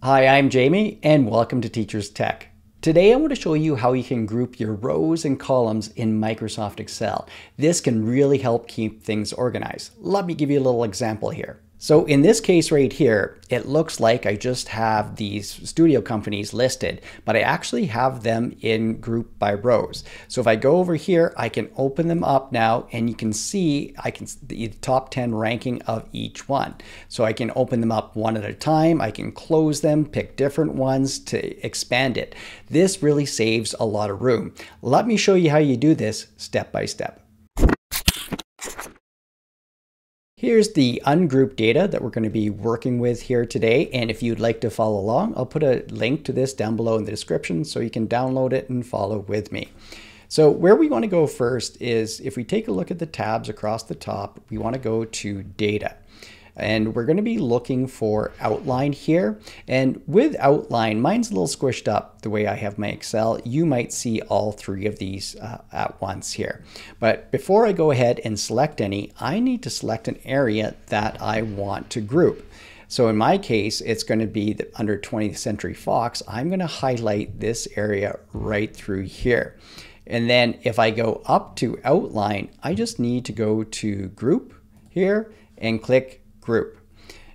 Hi, I'm Jamie and welcome to Teachers Tech. Today I want to show you how you can group your rows and columns in Microsoft Excel. This can really help keep things organized. Let me give you a little example here. So in this case right here, it looks like I just have these studio companies listed, but I actually have them in group by rows. So if I go over here, I can open them up now and you can see I can the top 10 ranking of each one. So I can open them up one at a time. I can close them, pick different ones to expand it. This really saves a lot of room. Let me show you how you do this step by step. Here's the ungrouped data that we're going to be working with here today. And if you'd like to follow along, I'll put a link to this down below in the description so you can download it and follow with me. So where we want to go first is if we take a look at the tabs across the top, we want to go to data and we're going to be looking for outline here. And with outline, mine's a little squished up the way I have my Excel. You might see all three of these uh, at once here. But before I go ahead and select any, I need to select an area that I want to group. So in my case, it's going to be under 20th Century Fox. I'm going to highlight this area right through here. And then if I go up to outline, I just need to go to group here and click group.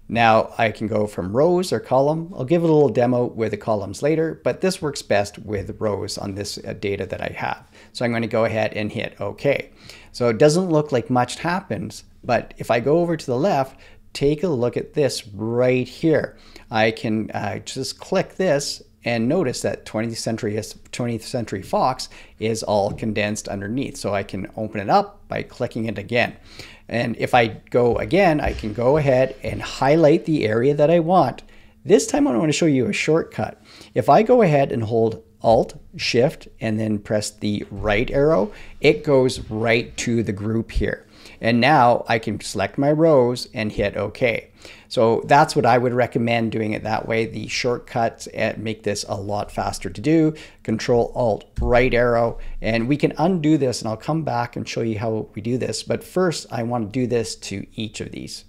Now I can go from rows or column. I'll give a little demo with the columns later, but this works best with rows on this uh, data that I have. So I'm going to go ahead and hit OK. So it doesn't look like much happens, but if I go over to the left, take a look at this right here. I can uh, just click this and notice that 20th century 20th century fox is all condensed underneath. So I can open it up by clicking it again. And if I go again I can go ahead and highlight the area that I want. This time I want to show you a shortcut. If I go ahead and hold Alt, Shift, and then press the right arrow, it goes right to the group here. And now I can select my rows and hit OK. So that's what I would recommend doing it that way. The shortcuts eh, make this a lot faster to do. Control Alt right arrow and we can undo this and I'll come back and show you how we do this. But first I want to do this to each of these.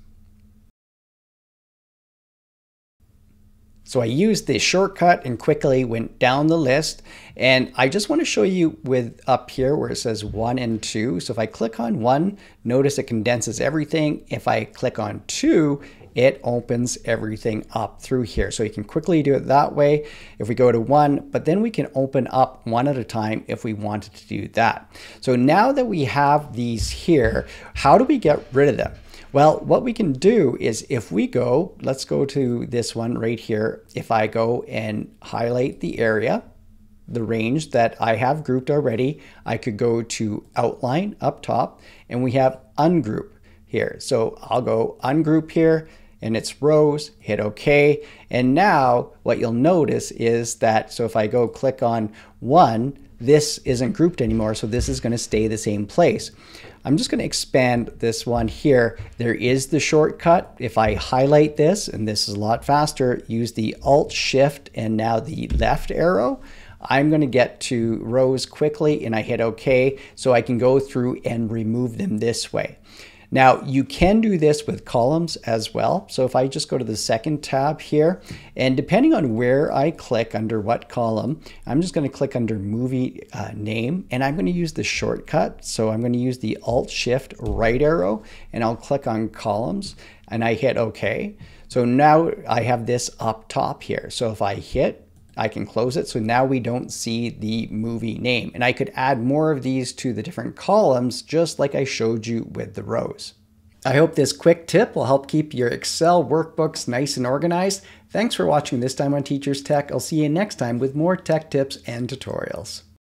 So I used the shortcut and quickly went down the list. And I just want to show you with up here where it says one and two. So if I click on one, notice it condenses everything. If I click on two, it opens everything up through here. So you can quickly do it that way if we go to one, but then we can open up one at a time if we wanted to do that. So now that we have these here, how do we get rid of them? Well, what we can do is if we go, let's go to this one right here. If I go and highlight the area, the range that I have grouped already, I could go to outline up top and we have ungroup here. So I'll go ungroup here and it's rows, hit OK. And now what you'll notice is that, so if I go click on one, this isn't grouped anymore, so this is going to stay the same place. I'm just going to expand this one here. There is the shortcut. If I highlight this, and this is a lot faster, use the Alt Shift and now the left arrow, I'm going to get to rows quickly and I hit OK so I can go through and remove them this way. Now you can do this with columns as well. So if I just go to the second tab here, and depending on where I click under what column, I'm just going to click under movie uh, name and I'm going to use the shortcut. So I'm going to use the Alt Shift right arrow and I'll click on columns and I hit OK. So now I have this up top here. So if I hit I can close it. So now we don't see the movie name. And I could add more of these to the different columns, just like I showed you with the rows. I hope this quick tip will help keep your Excel workbooks nice and organized. Thanks for watching this time on Teachers Tech. I'll see you next time with more tech tips and tutorials.